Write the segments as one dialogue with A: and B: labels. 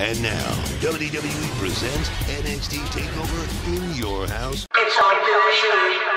A: And now, WWE presents NXT TakeOver in your house.
B: It's on.
C: Keep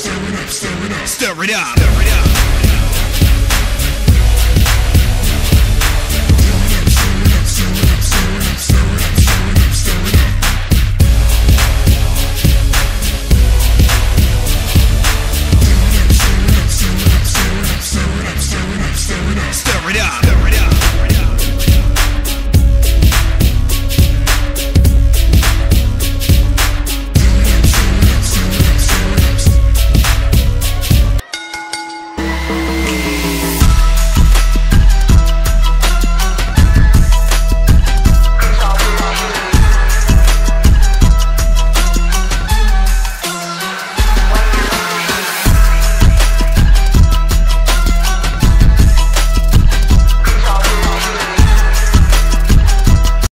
C: Stir it up, stir it up, stir it up. Stir it up.